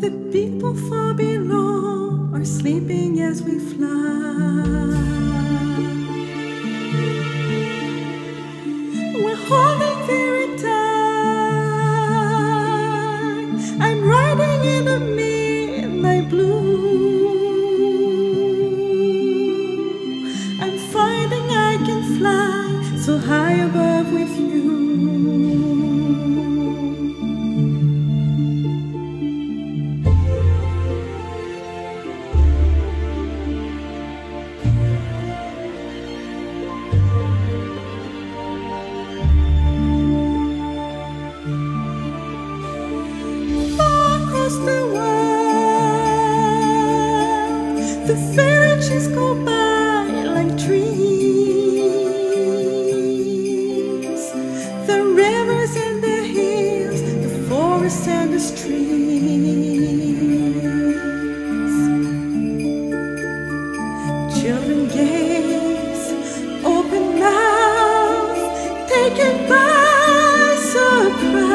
The people far below are sleeping as we fly. fairies go by like trees. The rivers and the hills, the forests and the streams. Children gaze, open mouth, taken by surprise.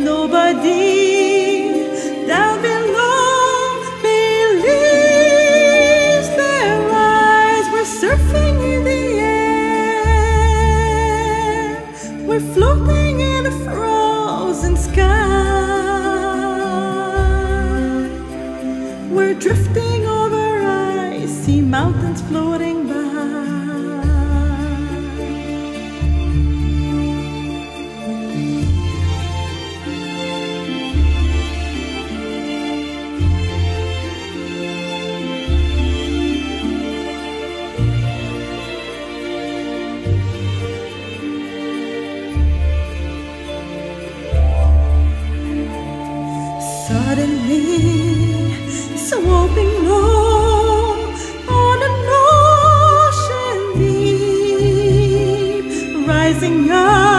Nobody. rising up.